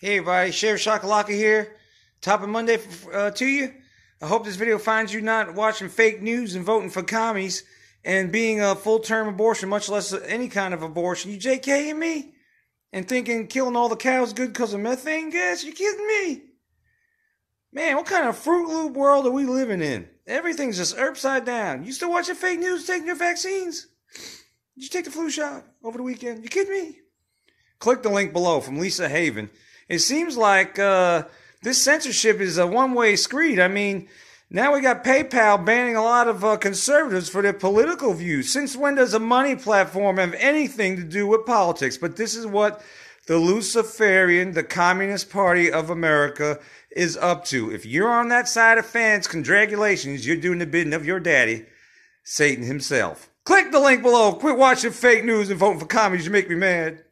Hey everybody, Sheriff Shakalaka here. Top of Monday uh, to you. I hope this video finds you not watching fake news and voting for commies and being a full-term abortion, much less any kind of abortion. You JKing me? And thinking killing all the cows good because of methane gas? You kidding me? Man, what kind of Fruit Loop world are we living in? Everything's just upside down. You still watching fake news, taking your vaccines? Did you take the flu shot over the weekend? You kidding me? Click the link below from Lisa Haven. It seems like uh, this censorship is a one-way street. I mean, now we got PayPal banning a lot of uh, conservatives for their political views. Since when does a money platform have anything to do with politics? But this is what the Luciferian, the Communist Party of America, is up to. If you're on that side of fence, congratulations, you're doing the bidding of your daddy, Satan himself. Click the link below. Quit watching fake news and voting for commies. You make me mad.